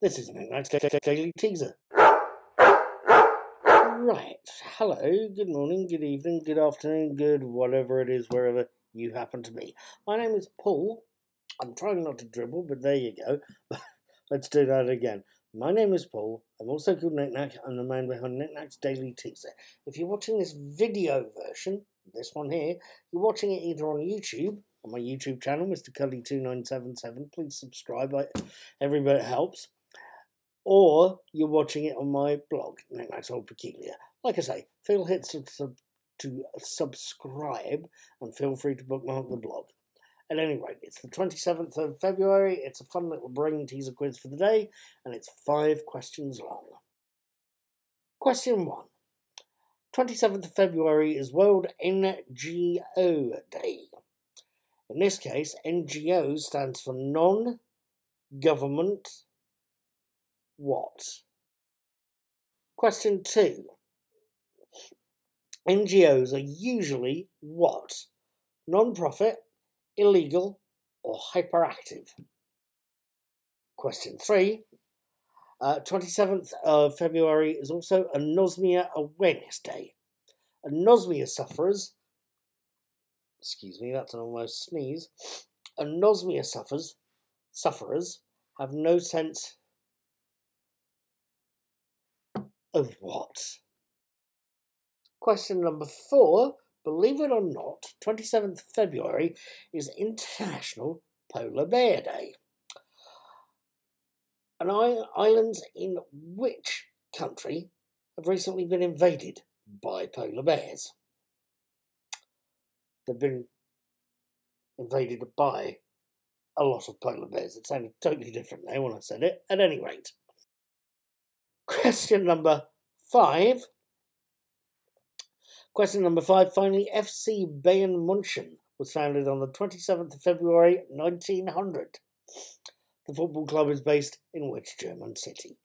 This is Nik Nak's Daily Teaser. Right, hello, good morning, good evening, good afternoon, good whatever it is, wherever you happen to be. My name is Paul. I'm trying not to dribble, but there you go. Let's do that again. My name is Paul. I'm also called Nik Nak. I'm the man behind Nik Nak's Daily Teaser. If you're watching this video version, this one here, you're watching it either on YouTube, on my YouTube channel, Mr. Cuddy2977. Please subscribe, every bit helps or you're watching it on my blog, Nik Nak's Old Peculiar. Like I say, feel hit to, to, to subscribe and feel free to bookmark the blog. At any rate, it's the 27th of February. It's a fun little brain teaser quiz for the day, and it's five questions long. Question one 27th of February is World NGO Day. In this case, NGO stands for Non Government what? Question two. NGOs are usually what? Non-profit, illegal, or hyperactive? Question three. Uh, 27th of February is also Anosmia Awareness Day. Anosmia sufferers, excuse me, that's an almost sneeze. Anosmia sufferers, sufferers have no sense of what? Question number four. Believe it or not, 27th February is International Polar Bear Day. And islands in which country have recently been invaded by polar bears? They've been invaded by a lot of polar bears. It sounded totally different there when I said it. At any rate, Question number five. Question number five. Finally, FC Bayern Munchen was founded on the 27th of February 1900. The football club is based in which German city?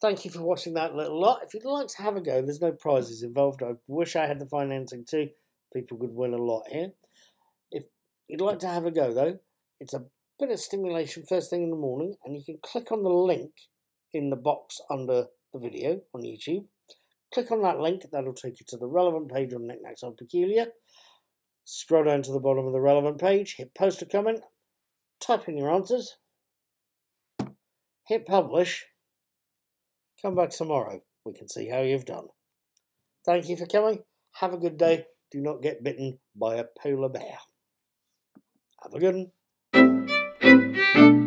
Thank you for watching that little lot. If you'd like to have a go, there's no prizes involved. I wish I had the financing too. People could win a lot here. If you'd like to have a go, though, it's a bit of stimulation first thing in the morning and you can click on the link in the box under the video on YouTube. Click on that link, that'll take you to the relevant page on Nik Nak's Old Peculiar. Scroll down to the bottom of the relevant page, hit post a comment, type in your answers, hit publish, come back tomorrow. We can see how you've done. Thank you for coming. Have a good day. Do not get bitten by a polar bear. Have a good one. Música